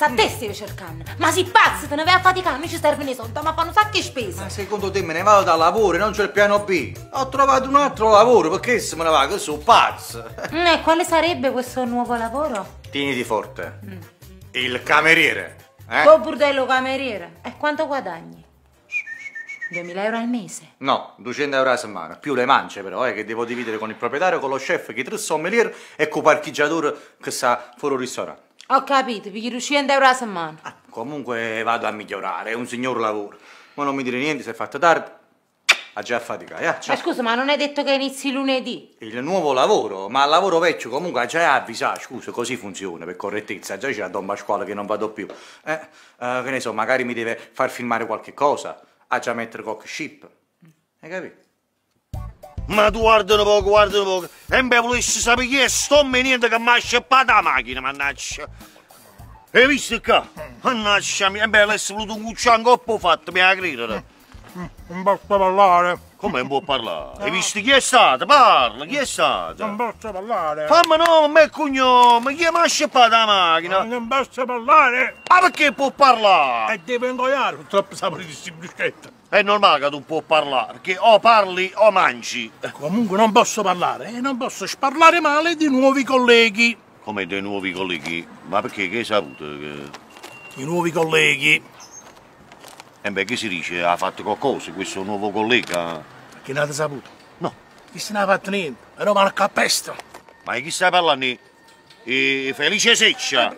pazza, a te stai cercando. Ma si pazza, te ne vai a faticare, non ci servono i soldi, ma fanno sacchi spese. Ma secondo te me ne vado da lavoro e non c'è il piano B? Ho trovato un altro lavoro, perché se me ne va? Che sono pazzo. Mm, E quale sarebbe questo nuovo lavoro? Tieniti forte. Il cameriere. Eh? Oh burdello cameriere. E quanto guadagni? 2000 euro al mese. No, 200 euro a settimana. Più le mance però, eh, che devo dividere con il proprietario, con lo chef, che tre sommelier e con il parcheggiatore che sta fuori il ristorante. Ho capito, pigli 200 euro a settimana. Ah, comunque vado a migliorare, è un signor lavoro. Ma non mi dire niente, se è fatto tardi. Ha già faticato, eh? Ciao. Ma scusa, ma non hai detto che inizi lunedì? Il nuovo lavoro, ma il lavoro vecchio comunque ha già avvisato, scusa, così funziona, per correttezza, già c'è la Don Pasquale che non vado più. Eh, eh, che ne so, magari mi deve far filmare qualche cosa, ha già mettere qualche ship. Hai capito? Ma tu guarda un poco, guarda un poco. E beh, volessi sapere chi è sto niente che mi ha scappato la macchina, mannaggia. Hai visto qua? Mannaggia, e beh, avessi voluto un cucciano coppo fatto, mi ha credere. Non posso parlare. Come non può parlare? Hai visto chi è stato? Parla, chi è Non stato? posso parlare. Fammi no, me cognome, chi mi ha scappato la macchina? Non posso parlare. Ma perché può parlare? E devo ingoiare, purtroppo sapore di sti bruschette. È normale che tu può parlare, che o parli o mangi. Comunque non posso parlare e non posso sparlare male di nuovi colleghi. Come dei nuovi colleghi? Ma perché che hai saputo? Che... I nuovi colleghi. E beh, che si dice? Ha fatto qualcosa questo nuovo collega? Che non avete saputo? No. Chi se ne ha fatto niente? Era male a pesta. Ma chi stai parlando? E Felice Seccia?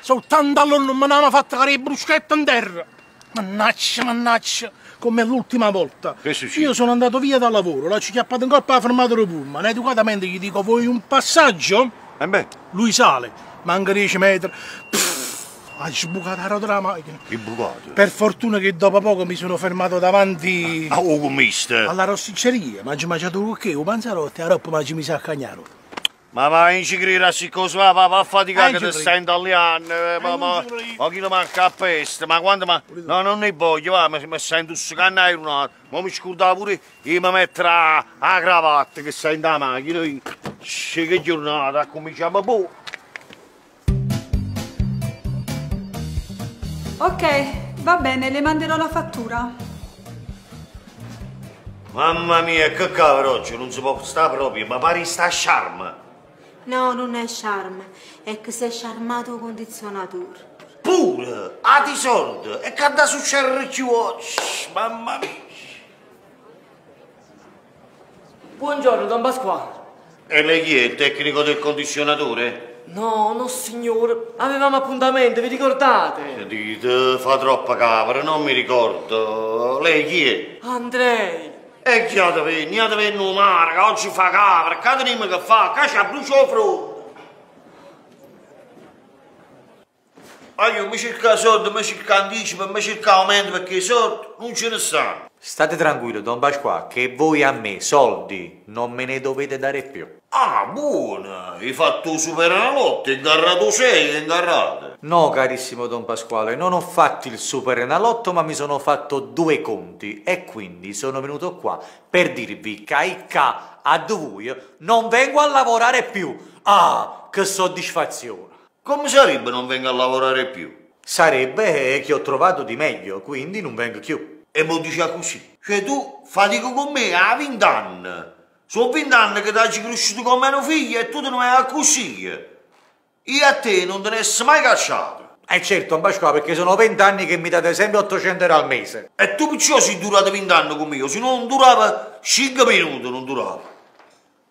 Soltanto allora non me ne aveva fatto fare le bruschette in terra. Mannaggia, mannaggia, come l'ultima volta. Che succede? Io sono andato via dal lavoro, l'ho chiappato in colpa alla fermata del pullman. Educatamente gli dico, vuoi un passaggio? E beh, Lui sale, manca 10 metri. Pff, ha sbucato la ruota della macchina. che bucato. Per fortuna che dopo poco mi sono fermato davanti Ah, oh, commista. alla rosticceria. Mi ha mangiato un che, un panzarotto e a roba mi mi sa cagnato. Ma vai in ciclina, si cosa va, va a faticare che ti in stai italiano, eh, ma, Eh, ma, in ciclina. ma chi lo manca a peste, ma quando ma, no, non ne voglio, va, mi, mi sento su canna un attimo, ma mi scordavo pure io mi metterà la cravatta che stai in da macchina, che giornata, cominciamo a boh. Ok, va bene, le manderò la fattura. Mamma mia, che cavolo oggi, non si può stare proprio, ma pare sta charme. No, non è charme, è che sei charmato condizionatore. Pure, a di soldi, e succedere più oggi, mamma mia. Buongiorno, Don Pasquale. E lei chi è, il tecnico del condizionatore? No, no signore, avevamo appuntamento, vi ricordate? Dite, fa troppa capra, non mi ricordo. Lei chi è? Andrei. E chi ha da venire? Ha da venire un mare, che oggi fa capra, che tenim che fa? Che c'ha bruciato fronte. Ma io mi cerca soldi, mi cerca anticipo, mi cerca aumento perché i soldi non ce ne stanno. State tranquillo, Don Pasquale, che voi a me soldi non me ne dovete dare più. Ah, buona! Hai fatto superenalotto, ingarrato sei ingarrate. No, carissimo Don Pasquale, non ho fatto il super enalotto, ma mi sono fatto due conti e quindi sono venuto qua per dirvi che ca a voi non vengo a lavorare più. Ah, che soddisfazione! Come sarebbe non venga a lavorare più? Sarebbe che ho trovato di meglio, quindi non vengo più. E mo dice così. Cioè tu fatico con me a 20 anni. Sono 20 anni che ti hai cresciuto con meno figli e tu te ne vai a così. Io a te non te ne sei mai cacciato. Eh certo, Pasquale, perché sono vent'anni che mi date sempre 800 euro al mese. E tu perciò sei durato 20 anni con me, se no non durava 5 minuti, non durava.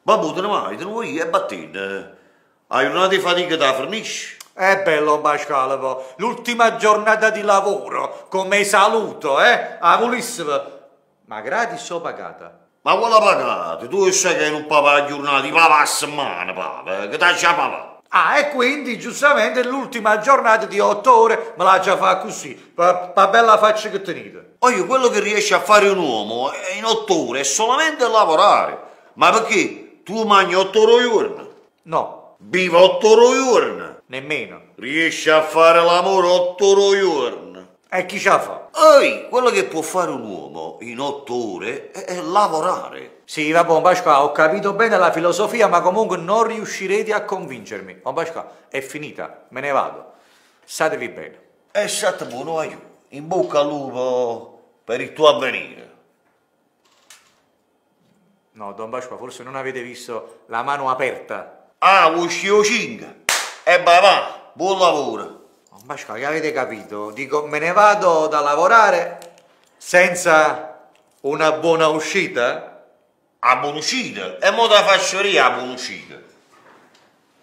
Vabbè, te ne vai, te ne vai e battene. Hai una di fatica da fornisci. È bello Pasquale, po. l'ultima giornata di lavoro, come saluto, eh? A volissimo. Ma gratis o pagata? Ma quella pagata? Tu sai che non papà la giornata, di papà a settimana, papà, che già papà. Ah, e quindi giustamente l'ultima giornata di otto ore me la già fa così, per pa bella faccia che tenete. Io quello che riesce a fare un uomo in otto ore è solamente lavorare. Ma perché? Tu mangi otto ore al giorno, No, vivi otto ore al giorno, nemmeno. riesci a fare l'amore otto ore al giorno. E chi ce la fa? Ehi, quello che può fare un uomo in otto ore è, è lavorare. Sì, va buon Pasquale, ho capito bene la filosofia, ma comunque non riuscirete a convincermi. Buon Pasquale, è finita, me ne vado. Statevi bene. E state buono, vai. In bocca al lupo per il tuo avvenire. No, Don Pasqua, forse non avete visto la mano aperta. Ah, uscito 5. E vai, va, buon lavoro. Pasqua, che avete capito? Dico, me ne vado da lavorare senza una buona uscita? A buon uscita. E mo da fascioria a buon uscita.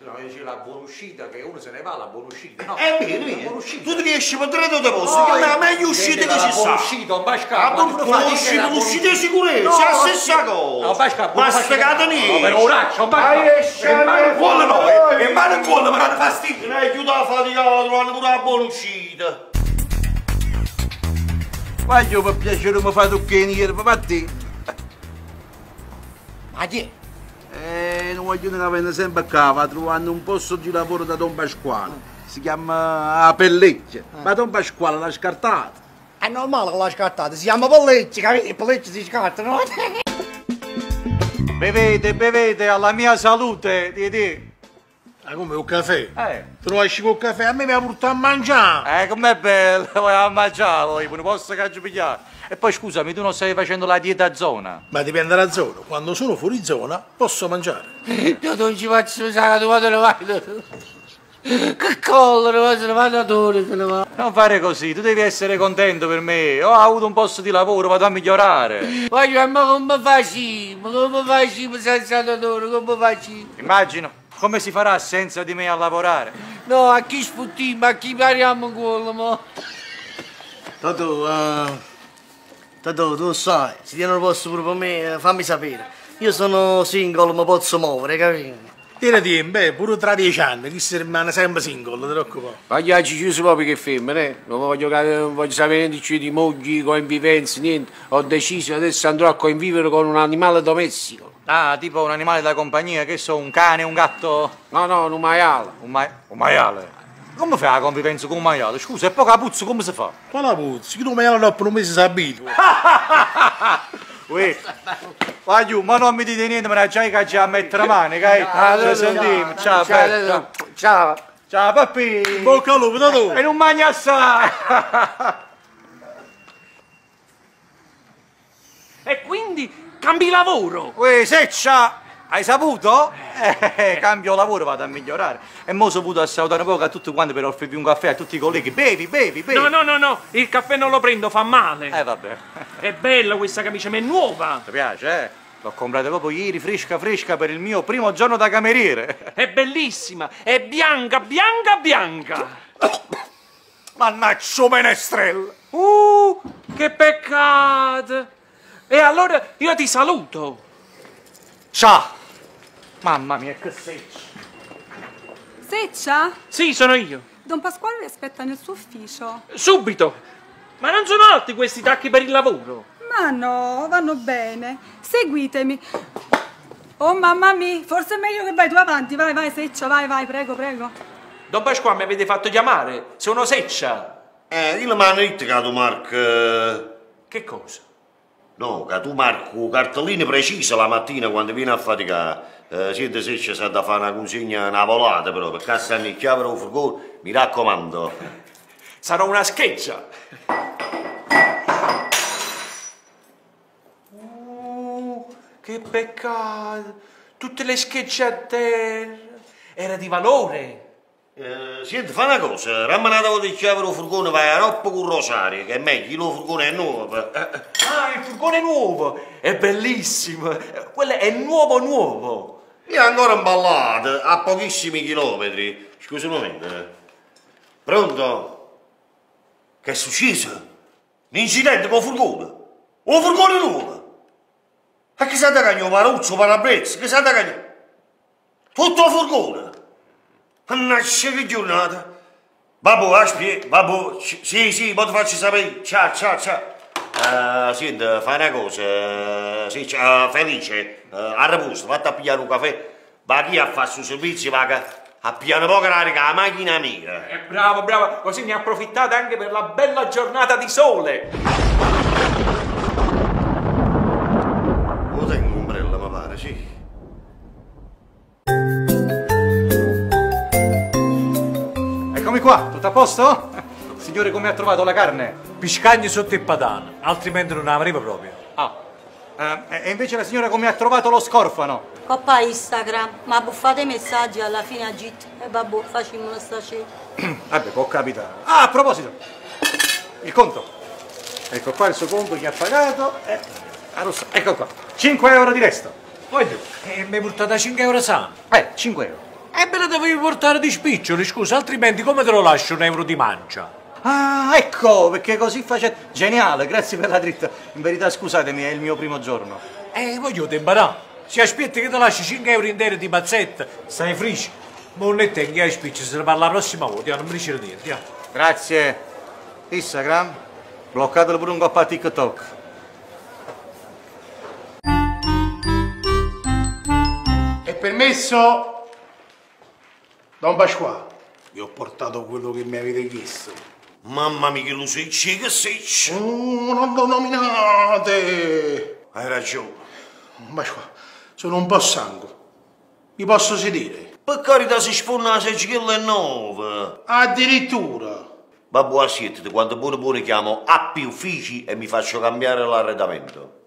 No, dice la buona uscita, che uno se ne va alla buona uscita. No, E la vieni. buona uscita. Tu ti riesci per tre te posto, che è meglio uscite che si sa. uscita. Ah, quando tu fai non che uscite, la non buona uscite di sicurezza, è la stessa cosa. No, Pasqua, Ma uscita- niente. No, per un esci, E mano cuore no, eh. e mano mi danno fastidio. Ne aiuta a faticare, trovare pure la buona uscita. Voglio per piacere mi un chieniere, ma te. Ma chi è? Eh, non voglio che venga sempre qua, va trovando un posto di lavoro da Don Pasquale. Si chiama a Pellecchia. Ma Don Pasquale l'ha scartato. È normale che l'ha scartata, si chiama Pellecci, capito? I Pellecci si scartano. Bevete, bevete, alla mia salute, di di. Ma come un caffè? Eh. Tu non esci col caffè, a me mi ha portato a mangiare. Eh, com'è bello, vuoi a mangiare, poi, non posso caccio pigliare. E poi scusami, tu non stai facendo la dieta zona? Ma dipende dalla zona. Quando sono fuori zona posso mangiare. Io non ci faccio usare, tu ne vai? Che collo, ne vai, se ne va da dove, se ne va. Non fare così, tu devi essere contento per me. Ho avuto un posto di lavoro, vado a migliorare. Voglio, ma come facci? Ma come facci senza dolore, come facci? Immagino, come si farà senza di me a lavorare? No, a chi sputtiamo, a chi pariamo quello, mo? Totò, eh, Totò, tu sai, se tieni un posto pure per me, eh, fammi sapere. Io sono single, mi posso muovere, capito? Tieni tempo, beh, pure tra dieci anni, chi si rimane sempre single, ti preoccupare. Voglio ci chiuso proprio che femmine, eh? Non voglio, cap- non voglio sapere di mogli, convivenze, niente. Ho deciso, adesso andrò a convivere con un animale domestico. Ah, tipo un animale da compagnia, che so, un cane, un gatto, No, no, un maiale. un, mai- un maiale. Come fai la convivenza con un maiale? Scusa, e poi capuzzo come si fa? Ma la puzza, chi non mi ha dopo un mese si abitua. Uè, vai giù, ma non mi dite niente, me la già che già a mettere mano, che? Ci sentiamo, ciao, ciao. Ciao. Ciao, papi. Bocca al lupo, Totò. E non mangia assai. E quindi cambi lavoro. Uè, seccia, hai saputo? Eh, cambio lavoro, vado a migliorare. E mo sono potuto salutare un po' a tutti quanti per offrirvi un caffè a tutti i colleghi. Bevi, bevi, bevi. No, no, no, no, il caffè non lo prendo, fa male. Eh, vabbè. È bella questa camicia, ma è nuova. Ti piace, eh? L'ho comprata proprio ieri, fresca, fresca, per il mio primo giorno da cameriere. È bellissima, è bianca, bianca, bianca. Mannaccio menestrello. Uh, che peccato. E allora io ti saluto. Ciao. Mamma mia, che seccia. Seccia? Sì, sono io. Don Pasquale vi aspetta nel suo ufficio. Subito. Ma non sono alti questi tacchi per il lavoro. Ma no, vanno bene. Seguitemi. Oh mamma mia, forse è meglio che vai tu avanti. Vai, vai, Seccia, vai, vai, prego, prego. Don Pasqua mi avete fatto chiamare. Sono seccia. Eh, dillo mi hanno Marco... eh, Che cosa? No, che tu Marco cartellini precise la mattina quando vieni a faticare. Eh, siete se c'è da fare una consegna, una volata però, perché stanno in chiave o furgone, mi raccomando. Sarò una scheggia. Uh, che peccato. Tutte le schegge a terra. Era di valore. Eh, senti, fa una cosa, rammanata di chiave o furgone vai a Roppo con Rosario, che è meglio, lo furgone è nuovo. Eh, eh. Ah, il furgone nuovo. È bellissimo. Quello è nuovo nuovo. Io ancora imballato, a pochissimi chilometri. Scusa un momento. eh. Pronto? Che è successo? Un incidente con il furgone? Un furgone nuovo? E che sa da cagno, paruzzo, parabrezzo, che sa da cagno? Tutto il furgone? Mannaggia che giornata! Babbo, aspetti, babbo, sì, sì, poi ti faccio sapere. Ciao, ciao, ciao. Eh, senti, fai una cosa, sì, ciao, felice, eh, a riposto, vatti a pigliare un caffè, va chi a fare il servizio, va a pigliare un po' carica la macchina mia. Eh, bravo, bravo. Così ne approfittate anche per la bella giornata di sole. Qua, tutto a posto? Signore, come ha trovato la carne? Piscagni sotto il padano, altrimenti non avremo proprio. Ah. Eh, e invece la signora come ha trovato lo scorfano? Coppa Instagram, ma buffate i messaggi alla fine a git e babbo facciamo una stasera. Vabbè, può capitare. Ah, a proposito, il conto. Ecco qua il suo conto che ha pagato. Eh. Ecco qua, 5 euro di resto. Voglio, e mi portate 5 euro sano. Eh, 5 euro. E me la dovevi portare di spiccioli, scusa, altrimenti come te lo lascio un euro di mancia? Ah, ecco, perché così facete... Geniale, grazie per la dritta. In verità, scusatemi, è il mio primo giorno. Eh, voglio te imparare. Se aspetti che ti lasci 5 euro interi di mazzetta, stai frisci. Ma non è te che hai spicci, se ne parla la prossima volta, non mi dice niente. eh. Grazie. Instagram, bloccatelo pure un po' a TikTok. È permesso? Don Pasquale, vi ho portato quello che mi avete chiesto. Mamma mia che lo sei, che sei. Oh, non lo nominate! Hai ragione. Don Pasquale, sono un po' stanco. Mi posso sedere? Per carità si sforna la 6 kg e 9. Addirittura! Babbo assiete, quando buone buone chiamo appi uffici e mi faccio cambiare l'arredamento.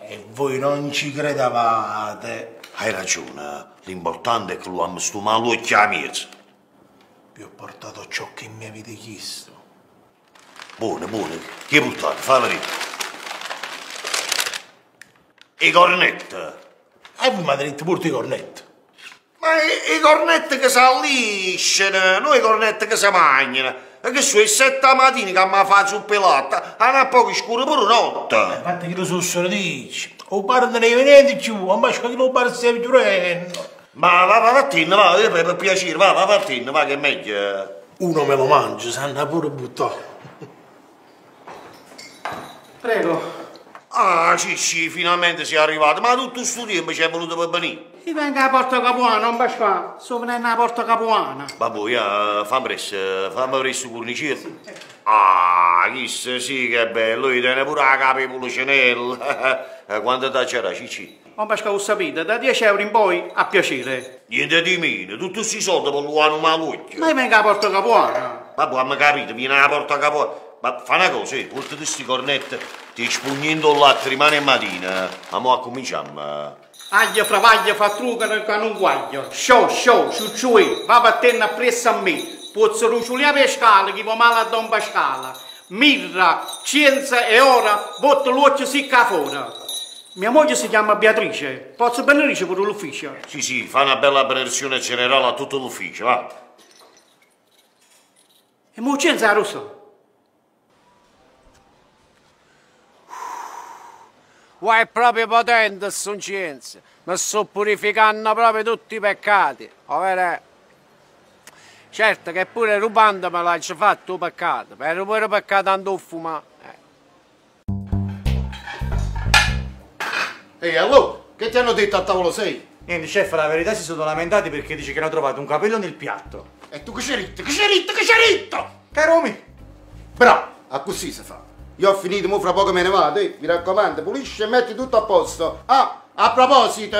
E voi non ci credevate. Hai ragione, l'importante è che lo amo sto malo e chiamiez. Vi ho portato ciò che mi avete chiesto. Buone, buone, che portate, fa la verità. I cornette. E voi mi avete detto pure i cornetti. Ma i, i cornetti che si allisciano, non i cornetti che si mangiano. E che sono le sette mattina che mi fa su pelata, hanno a poco scuro pure notte. Infatti che lo so se lo dici. O bar non ne venite più, ma Pasquale che lo bar stai giurendo. Ma va, va, vattene, va, per, per piacere, va, va, vattene, va, che è meglio. Uno me lo mangio, sanno pure buttare. Prego. Ah, sì, sì, finalmente sei arrivato, ma tutto sto tempo ci è voluto per venire. Io vengo alla porta capuana, non Pasquale. Sto venendo alla porta capuana. Babbo, ja, fammi presto, fammi presto corniciere. Ah, chissà, sì, che bello, io tiene pure la capo policinella. Quanto da c'era, Cicci? Non Pasquale, lo sapete, da 10 euro in poi, a piacere. Niente di meno, tutti questi soldi per hanno malucchio. Ma io vengo alla porta capuana. Babbo, abbiamo capito, vieni alla porta capo. Ma fa una cosa, eh, portati questi cornetti, ti spugnendo il latte rimane mattina. Ma mo cominciamo. Aglia fravaglia fa trucca nel non guaglio. Show, show, ciucciui, va vattene appresso a me. Pozzo ruciulia per scala, chi va male a Don Pascala. Mirra, scienza e ora, botto l'occhio sicca fuori. Mia moglie si chiama Beatrice. Posso benedire pure l'ufficio? Sì, sì, fa una bella benedizione generale a tutto l'ufficio, va. E mo scienza rosso. Qua è proprio potente, son scienza. Mi sto purificando proprio tutti i peccati. Ovvero, certo che pure rubando me l'hai fatto un peccato. Per pure peccato andò a fumare. Eh. Ehi, allora, che ti hanno detto a tavolo 6? Niente, chef, la verità si sono lamentati perché dice che hanno trovato un capello nel piatto. E tu che c'è ritto, che c'è ritto, che c'è ritto? Caromi! Bravo, a così si fa. Io ho finito, mo fra poco me ne vado, eh. Mi raccomando, pulisci e metti tutto a posto. Ah, a proposito,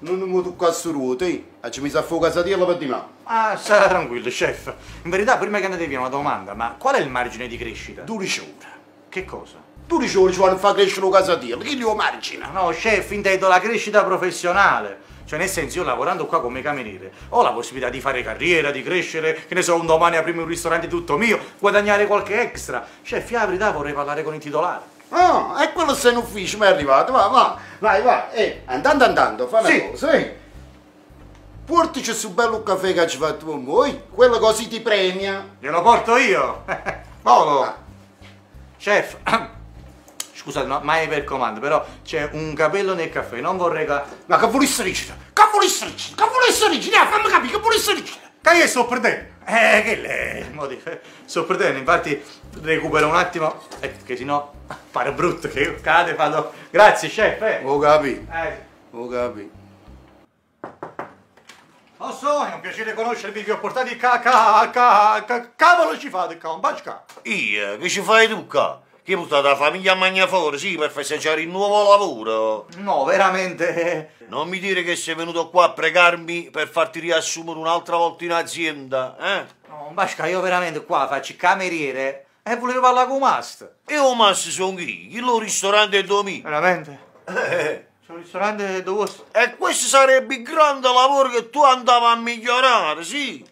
non mi tocca sto ruoto, eh. Ah, Ci mi sa fuoco casatiello per di là. Ah, sta tranquillo, chef. In verità, prima che andate via, una domanda, ma qual è il margine di crescita? 12 ore. Che cosa? 12 ore ci a far crescere lo casatiello, chi li ho margina? No, chef, intendo la crescita professionale. Cioè, nel senso, io lavorando qua come cameriere ho la possibilità di fare carriera, di crescere, che ne so, un domani aprire un ristorante tutto mio, guadagnare qualche extra. Chef, io la verità vorrei parlare con il titolare. Ah, e quello sei in ufficio, mi è arrivato, va, va, vai, vai, eh, andando, andando, fa una Sì. cosa, eh. Portici su bello caffè che ci fatto con voi, quello così ti premia. Glielo porto io. Volo. Chef, scusate, no, mai per comando, però c'è un capello nel caffè, non vorrei che... Ma che volesse rigida? Che volesse rigida? Che volesse rigida? Dai, fammi capire, che volesse rigida? Che io sto perdendo? Eh, che lei, eh, sto perdendo, infatti recupero un attimo, eh, che sennò pare brutto che io cade, vado... Grazie, chef, eh. Ho capito, Eh, ho capito. lo so, è un piacere conoscervi, vi ho portati ca... ca... ca... ca... cavolo ci fate qua, un bacio Io, che ci fai tu qua? Che portate la famiglia a mangiare fuori, sì, per festeggiare il nuovo lavoro. No, veramente. Non mi dire che sei venuto qua a pregarmi per farti riassumere un'altra volta in azienda, eh? No, Basca, io veramente qua faccio il cameriere e volevo parlare con Mast. E o massi sono chi? Il loro ristorante è domi. Veramente? Eh. Sono ristorante dove. E questo sarebbe il grande lavoro che tu andavi a migliorare, sì.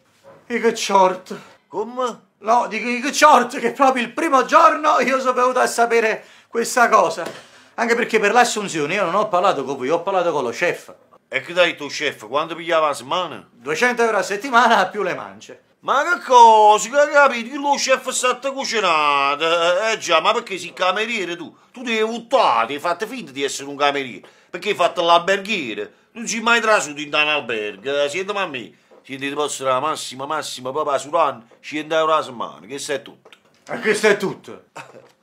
E che short. Come? No, dico che short, che proprio il primo giorno io sono venuto a sapere questa cosa. Anche perché per l'assunzione io non ho parlato con voi, ho parlato con lo chef. E che dai tu, chef, quando pigliava la settimana? 200 euro a settimana più le mance. Ma che cosa? Che capito? Che lo chef sta a cucinare? Eh già, ma perché sei cameriere tu? Tu devi buttare, hai fatto finta di essere un cameriere. Perché hai fatto l'alberghiere. Non ci hai mai trasuto in un albergo. Eh, Sentimi a me. Siete di posto la massima, massima, proprio su anno, 100 euro a settimana. Che sei tutto. E questo è tutto.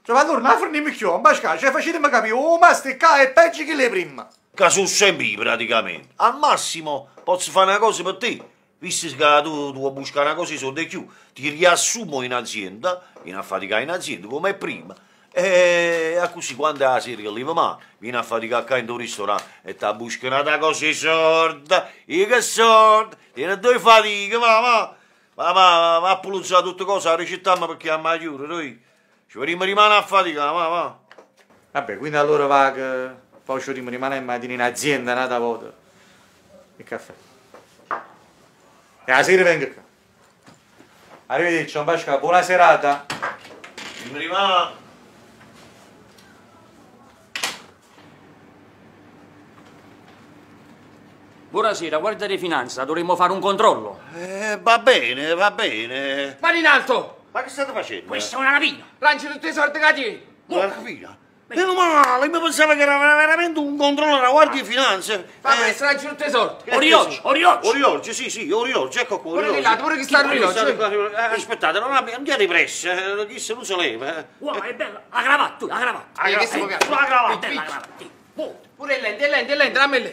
Cioè, ma torna a fornirmi più, un basca, cioè facetemi capire, oh, ma ste qua è peggio che le prima. Che sono sempre praticamente. Al massimo posso fare una cosa per te. Visto che tu, tu vuoi buscare una cosa soldi più, ti riassumo in azienda, in affaticare in azienda come prima. E a così quando la sera che arriva ma vieni a faticare qua in tuo ristorante e ti busca una cosa sorda, e che sorda, e ne due fatiche, va, va, va, va, va a puluzzare tutte cose, a ricettarmi perché a chiudere, noi ci vorremmo rimanere a faticare, va, va. Vabbè, quindi allora va che poi ci rimaniamo in azienda un'altra volta. Il caffè. E la sera vengo qua. Arrivederci, un basca, buona serata. Mi rimane. Buonasera, guardia di finanza, dovremmo fare un controllo. Eh, va bene, va bene. Mani in alto! Ma che state facendo? Questa è una rapina. Lanci tutti i soldi che tieni! Una rapina? Meno male, mi pensavo che era veramente un controllo della Guardia di Finanze. Va bene, lanci tutti i soldi! Oriolci, Oriolci. Oriolci, sì, sì, Oriolci, ecco qua. Pure di là, pure chi sta qua? Eh, aspettate, non abbiamo andiamo di pressa, eh, chi se non se leva. eh. Wow, è bella. La cravatta, la cravatta. Ah, che La cravatta. La cravatta. Pure lente, lente, lente, dammi lì!